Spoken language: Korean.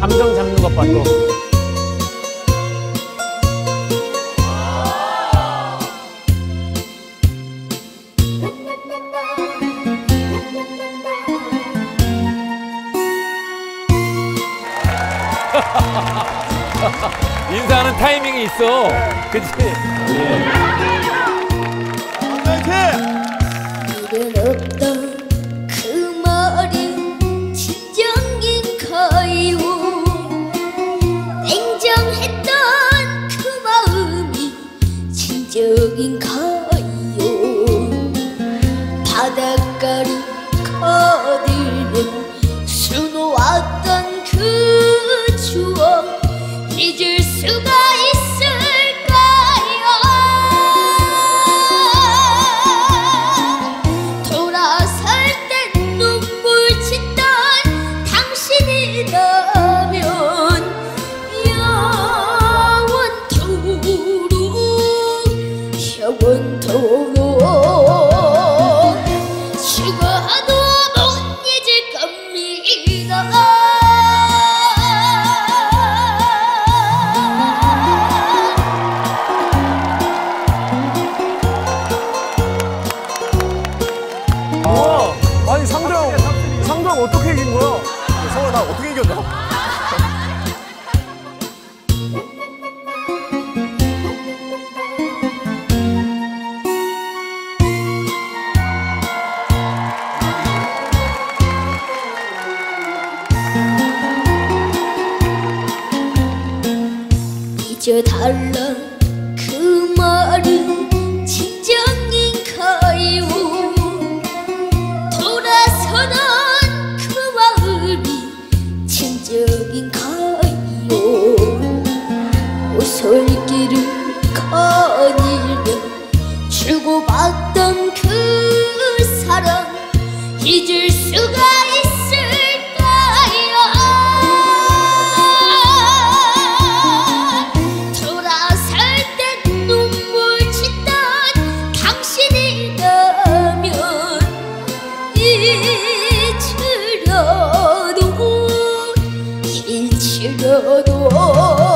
감정 잡는 것 봐, 또. 인사하는 타이밍이 있어. 네. 그치? 예. 应该有他的。 아니 상대랑 상대랑 어떻게 이긴 거야? 서울 나 어떻게 이겼냐? 이제 달라 오솔길을 거닐며 주고받던 그 사람 잊을 수가 있을까요? 돌아설 때 눈물 짓던 당신이라면 잊으려도 잊으려도.